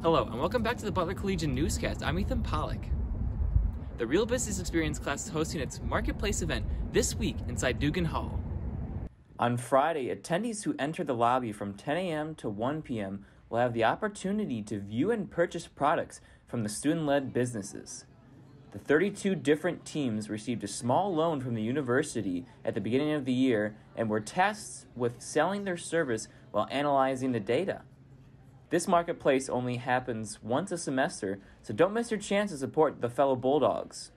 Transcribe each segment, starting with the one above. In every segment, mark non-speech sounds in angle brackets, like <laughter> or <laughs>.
Hello, and welcome back to the Butler Collegian Newscast. I'm Ethan Polak. The Real Business Experience class is hosting its Marketplace event this week inside Dugan Hall. On Friday, attendees who enter the lobby from 10 a.m. to 1 p.m. will have the opportunity to view and purchase products from the student led businesses. The 32 different teams received a small loan from the university at the beginning of the year and were tasked with selling their service while analyzing the data. This marketplace only happens once a semester, so don't miss your chance to support the fellow Bulldogs.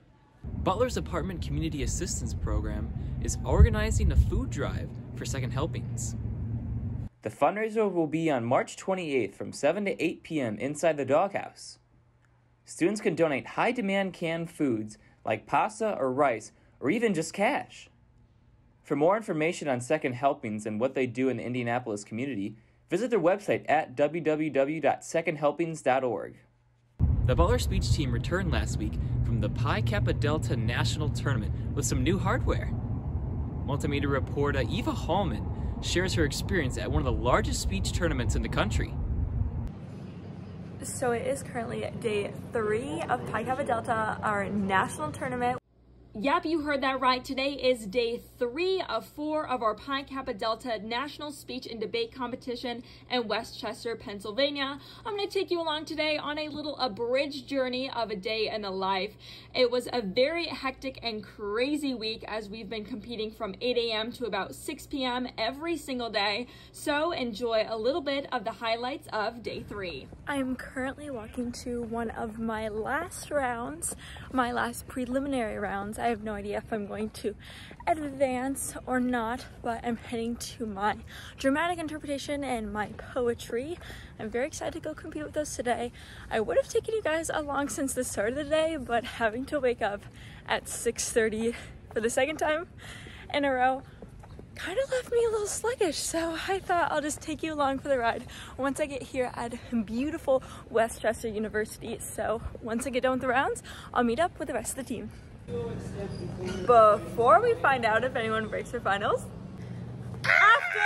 Butler's Apartment Community Assistance Program is organizing a food drive for Second Helpings. The fundraiser will be on March 28th from 7 to 8 p.m. inside the doghouse. Students can donate high demand canned foods like pasta or rice, or even just cash. For more information on Second Helpings and what they do in the Indianapolis community, visit their website at www.secondhelpings.org. The Butler speech team returned last week from the Pi Kappa Delta National Tournament with some new hardware. Multimedia reporter Eva Hallman shares her experience at one of the largest speech tournaments in the country. So it is currently day three of Pi Kappa Delta, our national tournament. Yep, you heard that right. Today is day three of four of our Pi Kappa Delta National Speech and Debate Competition in West Chester, Pennsylvania. I'm going to take you along today on a little abridged journey of a day in the life. It was a very hectic and crazy week as we've been competing from 8 a.m. to about 6 p.m. every single day. So enjoy a little bit of the highlights of day three. I'm currently walking to one of my last rounds, my last preliminary rounds. I have no idea if I'm going to advance or not, but I'm heading to my dramatic interpretation and my poetry. I'm very excited to go compete with those today. I would have taken you guys along since the start of the day, but having to wake up at 6.30 for the second time in a row kind of left me a little sluggish. So I thought I'll just take you along for the ride once I get here at beautiful West Chester University. So once I get done with the rounds, I'll meet up with the rest of the team. Before we find out if anyone breaks for finals, after!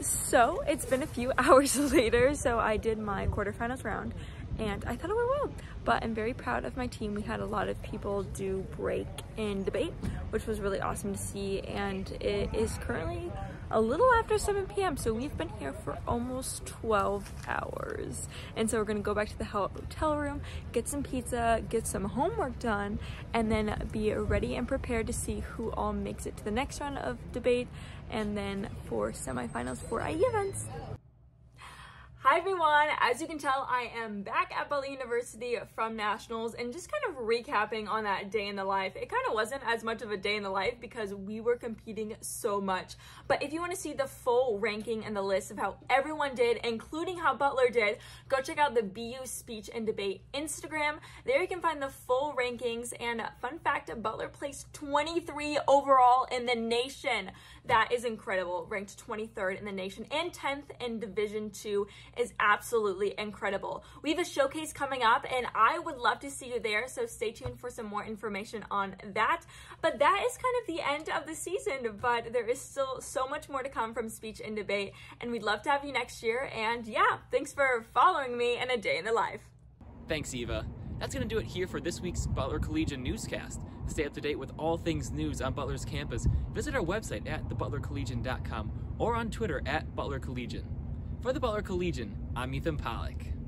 <laughs> so it's been a few <laughs> hours later, so I did my quarterfinals round and I thought it went well. But I'm very proud of my team. We had a lot of people do break in debate, which was really awesome to see. And it is currently a little after 7 p.m. So we've been here for almost 12 hours. And so we're gonna go back to the hotel room, get some pizza, get some homework done, and then be ready and prepared to see who all makes it to the next round of debate and then for semifinals for IE events. Hi everyone, as you can tell I am back at Butler University from Nationals and just kind of recapping on that day in the life. It kind of wasn't as much of a day in the life because we were competing so much. But if you want to see the full ranking and the list of how everyone did, including how Butler did, go check out the BU Speech and Debate Instagram. There you can find the full rankings and fun fact, Butler placed 23 overall in the nation. That is incredible, ranked 23rd in the nation and 10th in Division 2 is absolutely incredible. We have a showcase coming up and I would love to see you there, so stay tuned for some more information on that. But that is kind of the end of the season, but there is still so much more to come from speech and debate, and we'd love to have you next year. And yeah, thanks for following me in a day in the life. Thanks, Eva. That's going to do it here for this week's Butler Collegian Newscast. To stay up to date with all things news on Butler's campus, visit our website at thebutlercollegian.com or on Twitter at Butler Collegian. For the Butler Collegian, I'm Ethan Polak.